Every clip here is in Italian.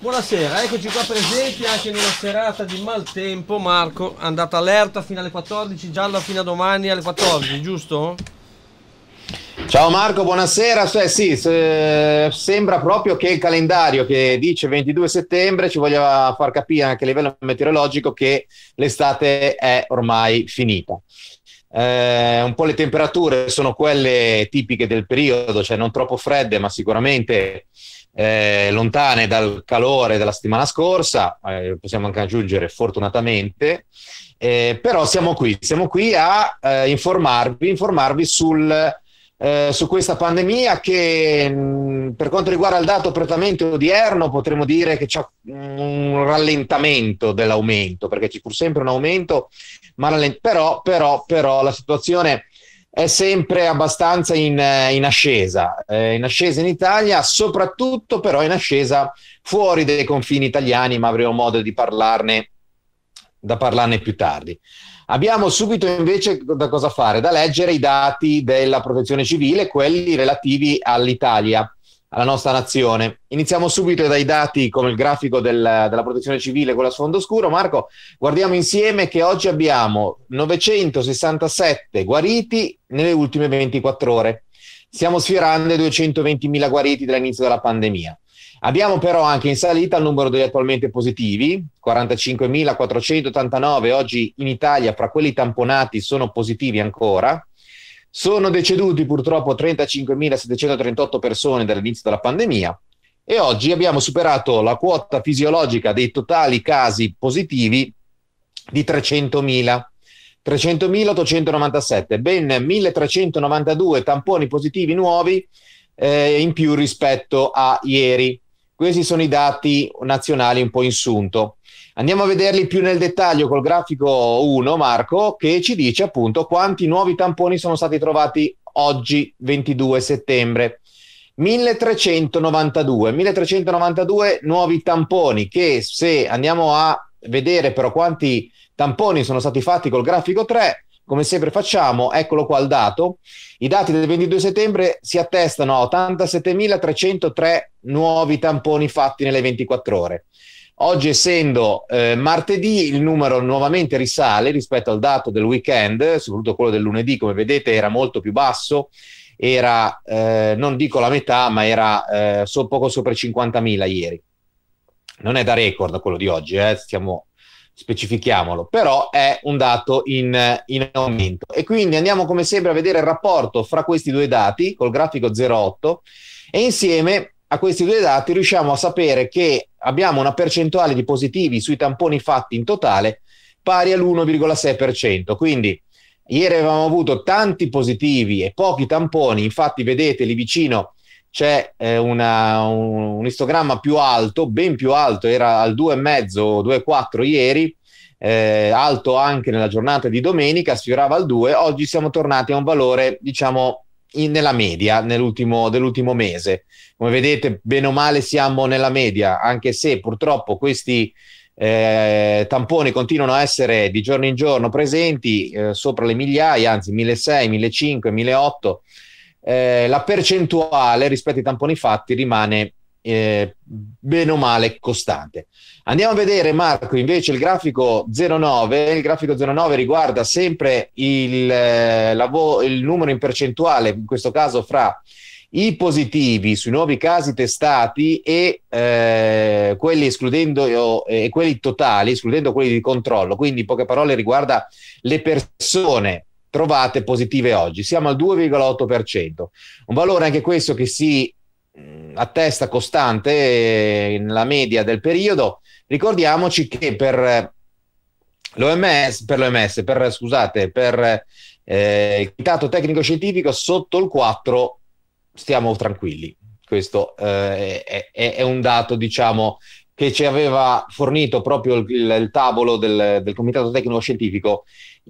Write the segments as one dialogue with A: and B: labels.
A: Buonasera, eccoci qua presenti anche in una serata di maltempo. Marco, andata allerta fino alle 14, gialla fino a domani alle 14, giusto?
B: Ciao Marco, buonasera. Cioè, sì, se, sembra proprio che il calendario che dice 22 settembre ci voglia far capire anche a livello meteorologico che l'estate è ormai finita. Eh, un po' le temperature sono quelle tipiche del periodo, cioè non troppo fredde, ma sicuramente eh, lontane dal calore della settimana scorsa, eh, possiamo anche aggiungere fortunatamente, eh, però siamo qui, siamo qui a eh, informarvi, informarvi sul, eh, su questa pandemia che mh, per quanto riguarda il dato prettamente odierno potremmo dire che c'è un rallentamento dell'aumento, perché ci fu sempre un aumento, ma rallent- però, però, però la situazione è sempre abbastanza in, in ascesa, eh, in ascesa in Italia, soprattutto però in ascesa fuori dai confini italiani, ma avremo modo di parlarne, parlarne più tardi. Abbiamo subito invece da cosa fare? Da leggere i dati della protezione civile, quelli relativi all'Italia alla nostra nazione. Iniziamo subito dai dati come il grafico del, della protezione civile con la sfondo scuro. Marco, guardiamo insieme che oggi abbiamo 967 guariti nelle ultime 24 ore. Stiamo sfiorando i 220.000 guariti dall'inizio della pandemia. Abbiamo però anche in salita il numero degli attualmente positivi, 45.489 oggi in Italia, fra quelli tamponati sono positivi ancora, sono deceduti purtroppo 35.738 persone dall'inizio della pandemia e oggi abbiamo superato la quota fisiologica dei totali casi positivi di 300.000. 300.897, ben 1.392 tamponi positivi nuovi eh, in più rispetto a ieri. Questi sono i dati nazionali un po' in sunto. Andiamo a vederli più nel dettaglio col grafico 1, Marco, che ci dice appunto quanti nuovi tamponi sono stati trovati oggi, 22 settembre. 1392, 1392 nuovi tamponi che se andiamo a vedere però quanti tamponi sono stati fatti col grafico 3, come sempre facciamo, eccolo qua il dato. I dati del 22 settembre si attestano a 87.303 nuovi tamponi fatti nelle 24 ore. Oggi, essendo eh, martedì, il numero nuovamente risale rispetto al dato del weekend, soprattutto quello del lunedì, come vedete, era molto più basso, era eh, non dico la metà, ma era eh, so, poco sopra i 50.000 ieri. Non è da record quello di oggi, eh, stiamo, specifichiamolo, però è un dato in, in, aumento. E quindi andiamo come sempre a vedere il rapporto fra questi due dati col grafico 08 e insieme a questi due dati riusciamo a sapere che abbiamo una percentuale di positivi sui tamponi fatti in totale pari all'1,6%. Quindi ieri avevamo avuto tanti positivi e pochi tamponi, infatti vedete lì vicino c'è eh, una, un, un, istogramma più alto, ben più alto, era al 2,5 2,4 ieri, eh, alto anche nella giornata di domenica, sfiorava al 2, oggi siamo tornati a un valore diciamo in, nella media nell'ultimo, dell'ultimo mese. Come vedete, bene o male siamo nella media, anche se purtroppo questi eh, tamponi continuano a essere di giorno in giorno presenti eh, sopra le migliaia, anzi 1600, 1500, 1800. Eh, la percentuale rispetto ai tamponi fatti rimane eh, o male costante. Andiamo a vedere Marco invece il grafico 09, il grafico 09 riguarda sempre il, eh, vo- il numero in percentuale, in questo caso fra i positivi sui nuovi casi testati e eh, quelli escludendo eh, quelli totali, escludendo quelli di controllo. Quindi, in poche parole, riguarda le persone trovate positive oggi. Siamo al 2,8%, un valore anche questo che si attesta costante eh, nella media del periodo. Ricordiamoci che per l'OMS, per, l'OMS, per, scusate, per eh, il comitato tecnico scientifico sotto il 4 stiamo tranquilli. Questo eh, è, è, un dato, diciamo, che ci aveva fornito proprio il, il tavolo del, del comitato tecnico scientifico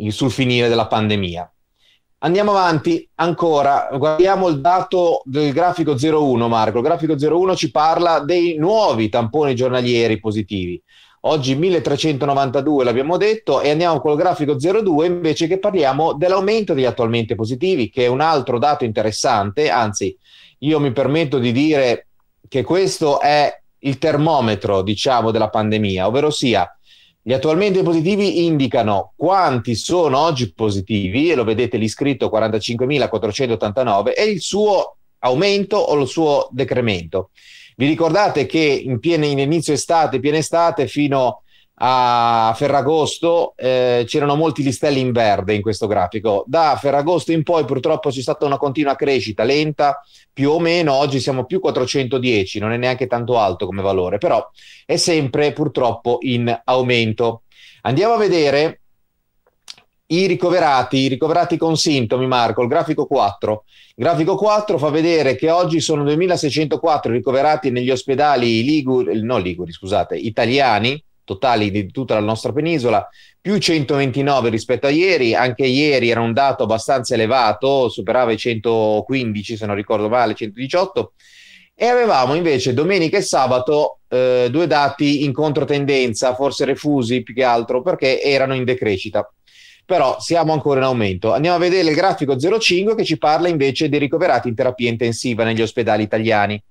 B: sul finire della pandemia. Andiamo avanti ancora, guardiamo il dato del grafico 01, Marco. Il grafico 01 ci parla dei nuovi tamponi giornalieri positivi. Oggi 1392 l'abbiamo detto e andiamo col grafico 02 invece che parliamo dell'aumento degli attualmente positivi, che è un altro dato interessante, anzi io mi permetto di dire che questo è il termometro, diciamo, della pandemia, ovvero sia gli attualmente positivi indicano quanti sono oggi positivi, e lo vedete lì scritto 45.489, e il suo aumento o il suo decremento. Vi ricordate che in, piena, in inizio estate, piena estate, fino a Ferragosto eh, c'erano molti listelli in verde in questo grafico. Da Ferragosto in poi purtroppo c'è stata una continua crescita lenta, più o meno oggi siamo più 410, non è neanche tanto alto come valore, però è sempre purtroppo in aumento. Andiamo a vedere i ricoverati, i ricoverati con sintomi, Marco, il grafico 4. Il grafico 4 fa vedere che oggi sono 2604 ricoverati negli ospedali liguri, no liguri, scusate, italiani, totali di tutta la nostra penisola, più 129 rispetto a ieri, anche ieri era un dato abbastanza elevato, superava i 115 se non ricordo male, 118, e avevamo invece domenica e sabato eh, due dati in controtendenza, forse refusi più che altro perché erano in decrescita. Però siamo ancora in aumento. Andiamo a vedere il grafico 05 che ci parla invece dei ricoverati in terapia intensiva negli ospedali italiani.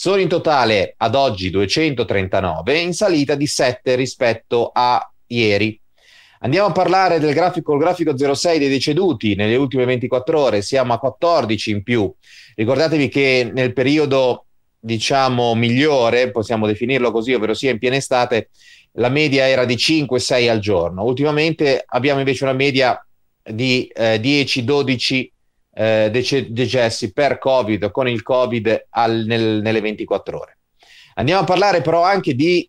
B: Sono in totale ad oggi 239, in salita di 7 rispetto a ieri. Andiamo a parlare del grafico, grafico 06 dei deceduti nelle ultime 24 ore, siamo a 14 in più. Ricordatevi che nel periodo, diciamo, migliore, possiamo definirlo così, ovvero sia in piena estate, la media era di 5-6 al giorno. Ultimamente abbiamo invece una media di eh, 10-12 eh, decessi per Covid con il Covid al, nel, nelle 24 ore. Andiamo a parlare però anche di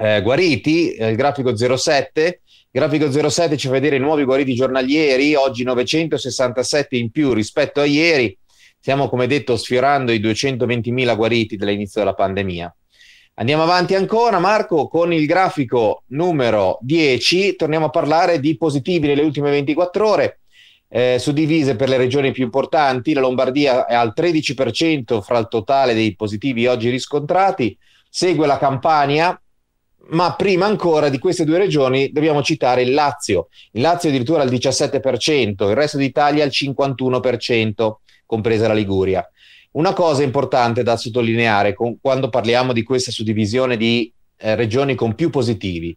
B: eh, guariti, eh, il grafico 07. Il grafico 07 ci fa vedere i nuovi guariti giornalieri, oggi 967 in più rispetto a ieri. Stiamo, come detto, sfiorando i 220.000 guariti dall'inizio della pandemia. Andiamo avanti ancora, Marco, con il grafico numero 10. Torniamo a parlare di positivi nelle ultime 24 ore eh, suddivise per le regioni più importanti. La Lombardia è al 13% fra il totale dei positivi oggi riscontrati, segue la Campania, ma prima ancora di queste due regioni dobbiamo citare il Lazio. Il Lazio addirittura al 17%, il resto d'Italia al 51%, compresa la Liguria. Una cosa importante da sottolineare con, quando parliamo di questa suddivisione di eh, regioni con più positivi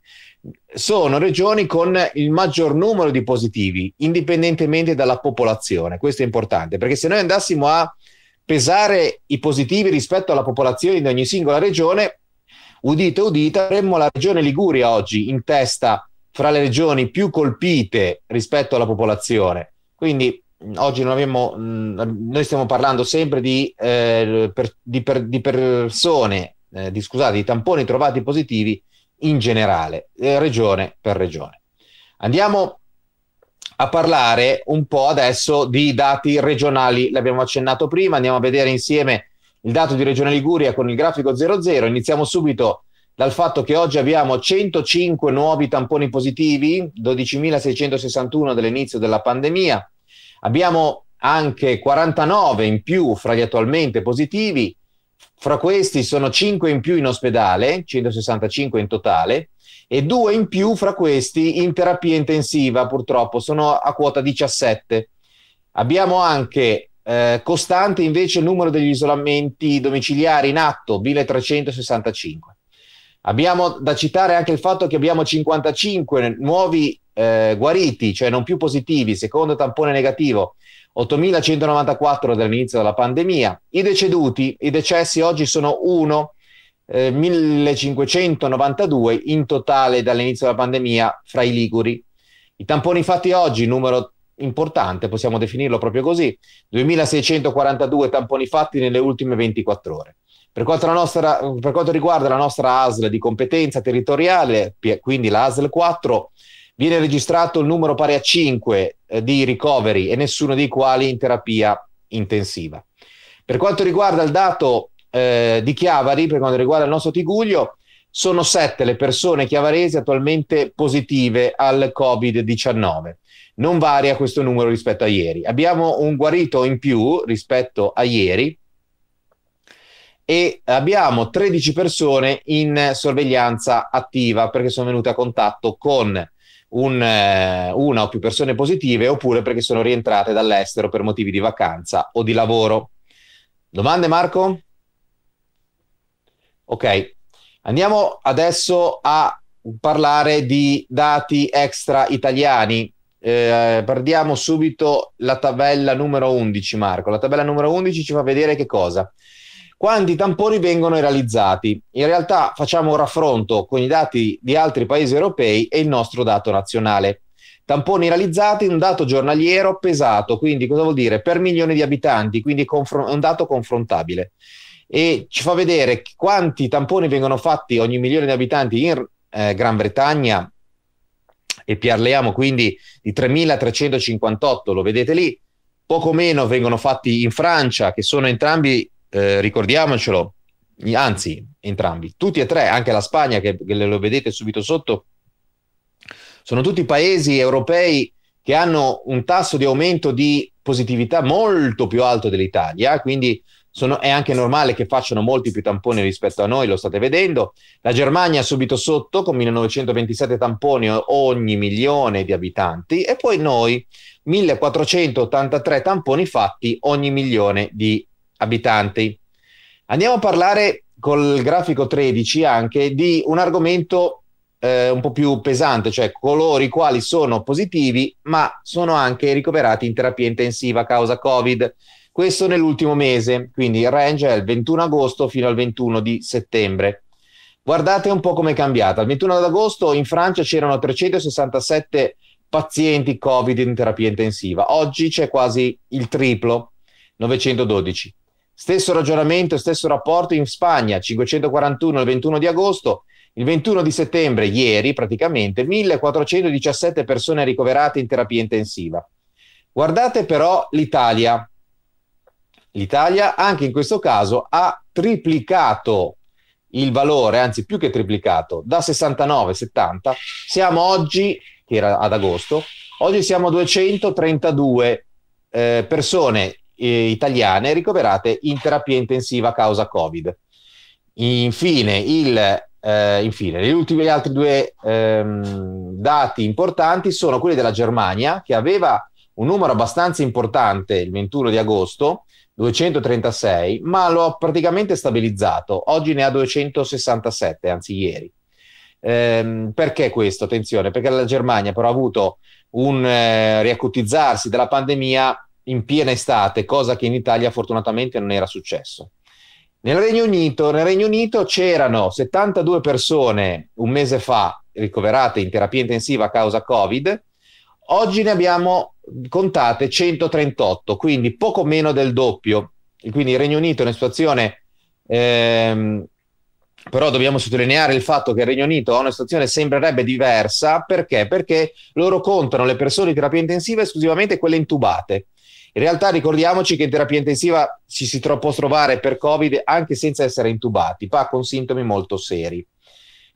B: sono regioni con il maggior numero di positivi, indipendentemente dalla popolazione. Questo è importante, perché se noi andassimo a pesare i positivi rispetto alla popolazione di ogni singola regione, udite udite, avremmo la regione Liguria oggi in testa fra le regioni più colpite rispetto alla popolazione. Quindi oggi non abbiamo, noi stiamo parlando sempre di, eh, per, di, per, di persone, eh, di, scusate, di tamponi trovati positivi in generale, eh, regione per regione. Andiamo a parlare un po' adesso di dati regionali, l'abbiamo accennato prima, andiamo a vedere insieme il dato di Regione Liguria con il grafico 00. Iniziamo subito dal fatto che oggi abbiamo 105 nuovi tamponi positivi, 12.661 dall'inizio della pandemia. Abbiamo anche 49 in più fra gli attualmente positivi, fra questi sono 5 in più in ospedale, 165 in totale, e due in più fra questi in terapia intensiva, purtroppo sono a quota 17. Abbiamo anche eh, costante invece il numero degli isolamenti domiciliari in atto, 1365. Abbiamo da citare anche il fatto che abbiamo 55 nuovi eh, guariti, cioè non più positivi, secondo tampone negativo, 8.194 dall'inizio della pandemia. I deceduti, i decessi oggi sono 1, eh, 1.592 in totale dall'inizio della pandemia fra i liguri. I tamponi fatti oggi, numero importante, possiamo definirlo proprio così, 2.642 tamponi fatti nelle ultime 24 ore. Per quanto, nostra, per quanto, riguarda la nostra ASL di competenza territoriale, quindi la ASL 4, viene registrato il numero pari a 5 eh, di ricoveri e nessuno dei quali in terapia intensiva. Per quanto riguarda il dato eh, di Chiavari, per quanto riguarda il nostro Tiguglio, sono sette le persone chiavaresi attualmente positive al Covid-19. Non varia questo numero rispetto a ieri. Abbiamo un guarito in più rispetto a ieri e abbiamo 13 persone in sorveglianza attiva perché sono venute a contatto con un, eh, una o più persone positive oppure perché sono rientrate dall'estero per motivi di vacanza o di lavoro. Domande Marco? Ok, andiamo adesso a parlare di dati extra italiani. Eh, perdiamo subito la tabella numero 11, Marco. La tabella numero 11 ci fa vedere che cosa? Quanti tamponi vengono realizzati? In realtà facciamo un raffronto con i dati di altri paesi europei e il nostro dato nazionale. Tamponi realizzati, un dato giornaliero pesato, quindi cosa vuol dire? Per milione di abitanti, quindi confr- un dato confrontabile. E ci fa vedere quanti tamponi vengono fatti ogni milione di abitanti in eh, Gran Bretagna e parliamo quindi di 3.358, lo vedete lì, poco meno vengono fatti in Francia, che sono entrambi, eh, ricordiamocelo, anzi entrambi, tutti e tre, anche la Spagna che, che lo vedete subito sotto, sono tutti paesi europei che hanno un tasso di aumento di positività molto più alto dell'Italia, quindi sono, è anche normale che facciano molti più tamponi rispetto a noi, lo state vedendo. La Germania subito sotto con 1927 tamponi ogni milione di abitanti e poi noi 1483 tamponi fatti ogni milione di abitanti. Andiamo a parlare col grafico 13 anche di un argomento eh, un po' più pesante, cioè coloro i quali sono positivi ma sono anche ricoverati in terapia intensiva a causa Covid. Questo nell'ultimo mese, quindi il range è il 21 agosto fino al 21 di settembre. Guardate un po' come è cambiata. Il 21 agosto in Francia c'erano 367 pazienti Covid in terapia intensiva. Oggi c'è quasi il triplo, 912. Stesso ragionamento, stesso rapporto in Spagna, 541 il 21 di agosto, il 21 di settembre, ieri praticamente, 1417 persone ricoverate in terapia intensiva. Guardate però l'Italia. L'Italia anche in questo caso ha triplicato il valore, anzi più che triplicato, da 69 70. Siamo oggi, che era ad agosto, oggi siamo a 232 eh, persone eh, italiane ricoverate in terapia intensiva a causa Covid. Infine, il eh, infine, gli ultimi altri due ehm, dati importanti sono quelli della Germania, che aveva un numero abbastanza importante il 21 di agosto, 236, ma lo ha praticamente stabilizzato. Oggi ne ha 267, anzi ieri. Ehm, perché questo? Attenzione, perché la Germania però ha avuto un eh, riacutizzarsi della pandemia in piena estate, cosa che in Italia fortunatamente non era successo. Nel Regno Unito, nel Regno Unito c'erano 72 persone un mese fa ricoverate in terapia intensiva a causa Covid, oggi ne abbiamo contate 138, quindi poco meno del doppio. Quindi il Regno Unito è una situazione, ehm, però dobbiamo sottolineare il fatto che il Regno Unito ha una situazione sembrerebbe diversa, perché? Perché loro contano le persone in terapia intensiva esclusivamente quelle intubate. In realtà ricordiamoci che in terapia intensiva ci si può trovare per Covid anche senza essere intubati, ma con sintomi molto seri.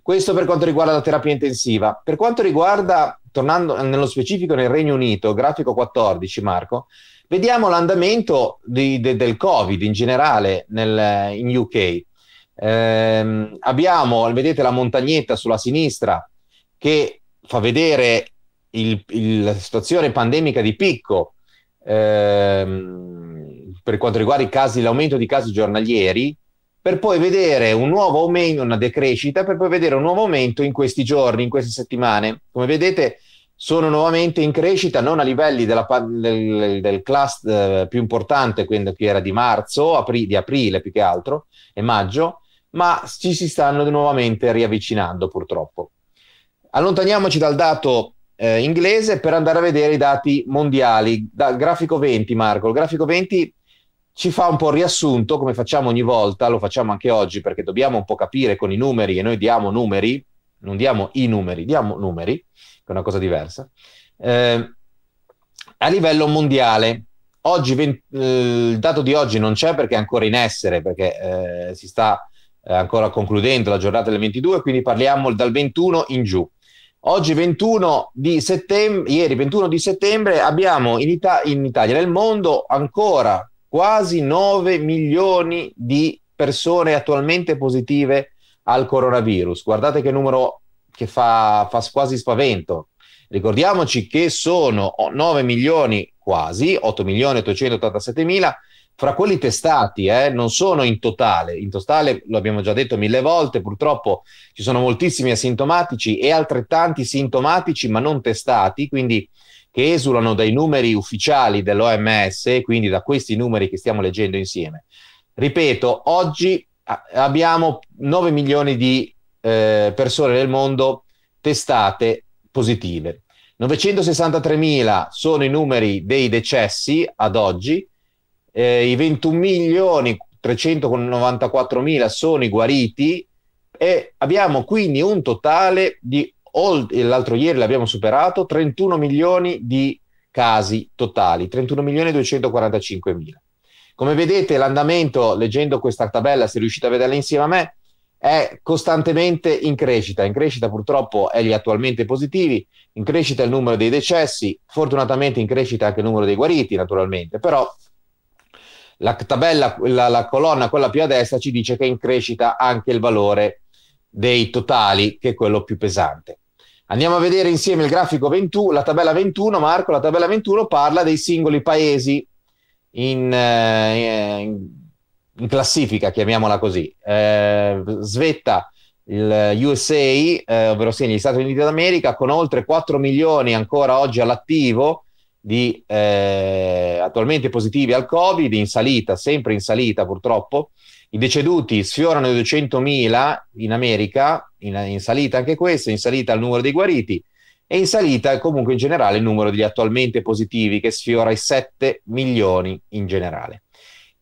B: Questo per quanto riguarda la terapia intensiva. Per quanto riguarda, tornando nello specifico nel Regno Unito, grafico 14, Marco, vediamo l'andamento di, de, del Covid in generale nel, in UK. Eh, abbiamo, vedete la montagnetta sulla sinistra che fa vedere la situazione pandemica di picco ehm, per quanto riguarda i casi, l'aumento di casi giornalieri, per poi vedere un nuovo aumento, una decrescita, per poi vedere un nuovo aumento in questi giorni, in queste settimane. Come vedete, sono nuovamente in crescita, non a livelli della, del, del cluster eh, più importante, quindi che era di marzo, apri, di aprile più che altro, e maggio, ma ci si stanno nuovamente riavvicinando purtroppo. Allontaniamoci dal dato eh, inglese per andare a vedere i dati mondiali. Dal grafico 20, Marco, il grafico 20 ci fa un po' il riassunto, come facciamo ogni volta, lo facciamo anche oggi perché dobbiamo un po' capire con i numeri e noi diamo numeri, non diamo i numeri, diamo numeri, che è una cosa diversa. Eh, a livello mondiale, oggi eh, il dato di oggi non c'è perché è ancora in essere, perché eh, si sta eh, ancora concludendo la giornata del 22, quindi parliamo dal 21 in giù. Oggi 21 di settembre, ieri 21 di settembre abbiamo in, Ita- in Italia, nel mondo, ancora quasi 9 milioni di persone attualmente positive al coronavirus. Guardate che numero che fa, fa quasi spavento. Ricordiamoci che sono 9 milioni quasi, 8 milioni 887 mila fra quelli testati, eh, non sono in totale. In totale, lo abbiamo già detto mille volte, purtroppo ci sono moltissimi asintomatici e altrettanti sintomatici ma non testati, quindi che esulano dai numeri ufficiali dell'OMS, quindi da questi numeri che stiamo leggendo insieme. Ripeto, oggi abbiamo 9 milioni di eh, persone nel mondo testate positive. 963.000 sono i numeri dei decessi ad oggi, eh, i 21 milioni 394 mila sono i guariti e abbiamo quindi un totale di, l'altro ieri l'abbiamo superato, 31 milioni di casi totali, 31 milioni 245 mila. Come vedete l'andamento, leggendo questa tabella, se riuscite a vederla insieme a me, è costantemente in crescita. In crescita purtroppo è gli attualmente positivi, in crescita il numero dei decessi, fortunatamente in crescita anche il numero dei guariti, naturalmente, però la tabella, la, la colonna, quella più a destra, ci dice che è in crescita anche il valore dei totali, che è quello più pesante. Andiamo a vedere insieme il grafico 21, la tabella 21, Marco, la tabella 21 parla dei singoli paesi in, eh, in, in classifica, chiamiamola così. Eh, svetta il USA, eh, ovvero sia gli Stati Uniti d'America, con oltre 4 milioni ancora oggi all'attivo, di eh, attualmente positivi al Covid, in salita, sempre in salita purtroppo. I deceduti sfiorano i 200.000 in America, in, in, salita anche questo, in salita il numero dei guariti e in salita comunque in generale il numero degli attualmente positivi che sfiora i 7 milioni in generale.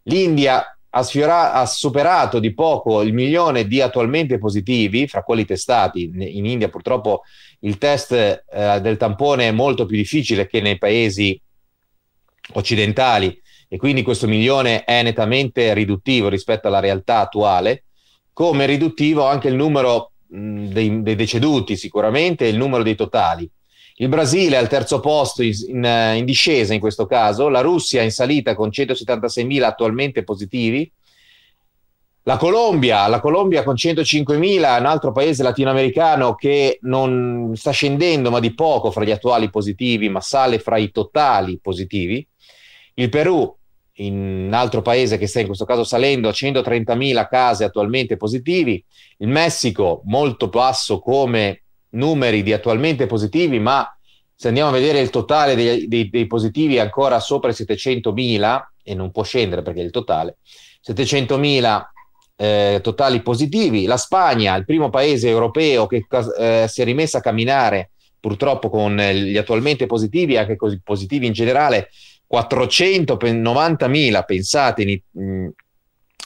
B: L'India ha, sfiora- ha superato di poco il milione di attualmente positivi, fra quelli testati. In India purtroppo il test eh, del tampone è molto più difficile che nei paesi occidentali e quindi questo milione è nettamente riduttivo rispetto alla realtà attuale, come riduttivo anche il numero mh, dei, dei, deceduti sicuramente e il numero dei totali. Il Brasile è al terzo posto in, in, in discesa in questo caso, la Russia in salita con 176.000 attualmente positivi, la Colombia, la Colombia con 105.000, un altro paese latinoamericano che non sta scendendo ma di poco fra gli attuali positivi, ma sale fra i totali positivi. Il Perù, un altro paese che sta in questo caso salendo a 130.000 casi attualmente positivi. Il Messico, molto basso come numeri di attualmente positivi, ma se andiamo a vedere il totale dei, dei, dei positivi è ancora sopra i 700.000 e non può scendere perché è il totale. 700.000 eh, totali positivi. La Spagna, il primo paese europeo che eh, si è rimessa a camminare purtroppo con gli attualmente positivi, anche così positivi in generale, 490.000, pensate, in,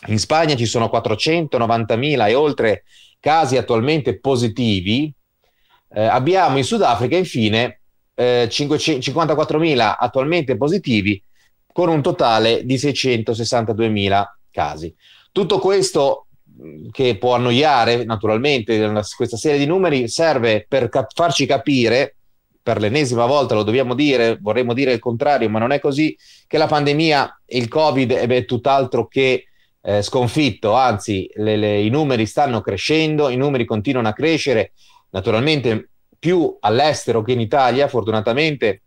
B: in Spagna ci sono 490.000 e oltre casi attualmente positivi. Eh, abbiamo in Sudafrica infine eh, 54.000 attualmente positivi con un totale di 662.000 casi. Tutto questo che può annoiare naturalmente questa serie di numeri serve per cap- farci capire per l'ennesima volta lo dobbiamo dire, vorremmo dire il contrario, ma non è così, che la pandemia il Covid è tutt'altro che eh, sconfitto, anzi le, le, i numeri stanno crescendo, i numeri continuano a crescere, naturalmente più all'estero che in Italia, fortunatamente,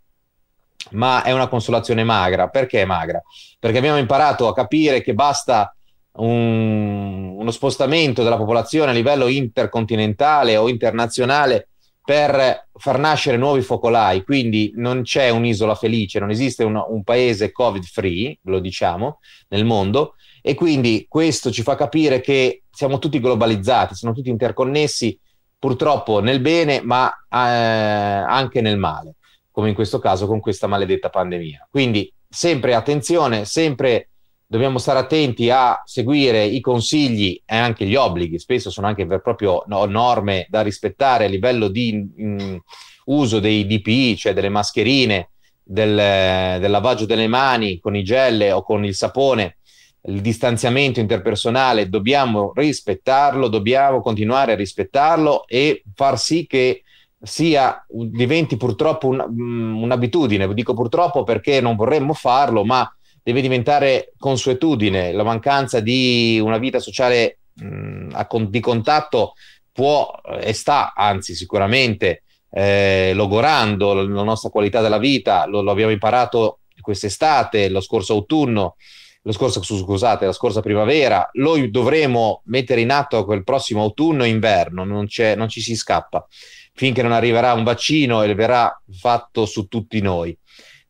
B: ma è una consolazione magra. Perché è magra? Perché abbiamo imparato a capire che basta un, uno spostamento della popolazione a livello intercontinentale o internazionale per far nascere nuovi focolai, quindi non c'è un'isola felice, non esiste un, un paese covid free, lo diciamo, nel mondo, e quindi questo ci fa capire che siamo tutti globalizzati, siamo tutti interconnessi, purtroppo nel bene, ma eh, anche nel male, come in questo caso con questa maledetta pandemia. Quindi sempre attenzione, sempre dobbiamo stare attenti a seguire i consigli e anche gli obblighi, spesso sono anche proprio no, norme da rispettare a livello di in, uso dei DPI, cioè delle mascherine, del, del, lavaggio delle mani con i gel o con il sapone, il distanziamento interpersonale, dobbiamo rispettarlo, dobbiamo continuare a rispettarlo e far sì che sia, diventi purtroppo un, un'abitudine. Dico purtroppo perché non vorremmo farlo, ma deve diventare consuetudine, la mancanza di una vita sociale mh, con, di contatto può e sta, anzi sicuramente, eh, logorando la nostra qualità della vita, lo, lo abbiamo imparato quest'estate, lo scorso autunno, lo scorso, scusate, la scorsa primavera, lo dovremo mettere in atto quel prossimo autunno e inverno, non, non ci si scappa, finché non arriverà un vaccino e verrà fatto su tutti noi.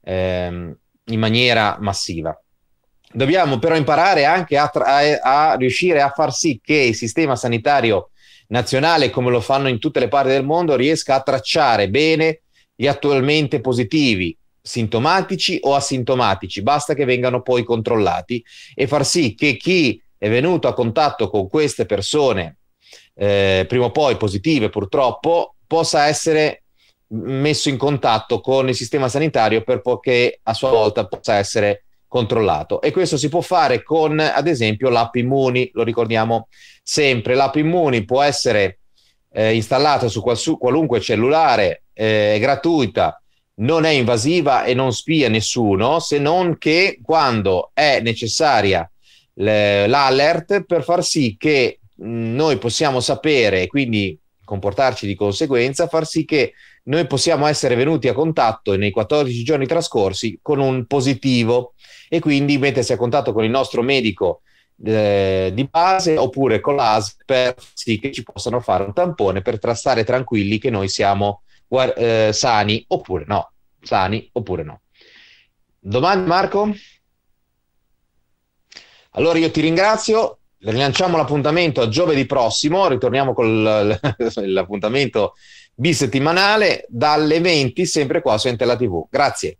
B: Ehm, in maniera massiva. Dobbiamo però imparare anche a, a, a riuscire a far sì che il sistema sanitario nazionale, come lo fanno in tutte le parti del mondo, riesca a tracciare bene gli attualmente positivi, sintomatici o asintomatici, basta che vengano poi controllati e far sì che chi è venuto a contatto con queste persone, eh, prima o poi positive purtroppo, possa essere messo in contatto con il sistema sanitario per che a sua volta possa essere controllato. E questo si può fare con, ad esempio, l'app Immuni, lo ricordiamo sempre, l'app Immuni può essere eh, installata su, qual- su, qualunque cellulare, eh, è gratuita, non è invasiva e non spia nessuno, se non che quando è necessaria le, l'alert per far sì che mh, noi possiamo sapere e quindi comportarci di conseguenza, far sì che noi possiamo essere venuti a contatto nei 14 giorni trascorsi con un positivo e quindi mettersi a contatto con il nostro medico eh, di base oppure con l'AS per sì che ci possano fare un tampone per stare tranquilli che noi siamo eh, sani oppure no, sani oppure no. Domande Marco? Allora io ti ringrazio, rilanciamo l'appuntamento a giovedì prossimo, ritorniamo con l'appuntamento bisettimanale dalle 20 sempre qua su Entella TV. Grazie.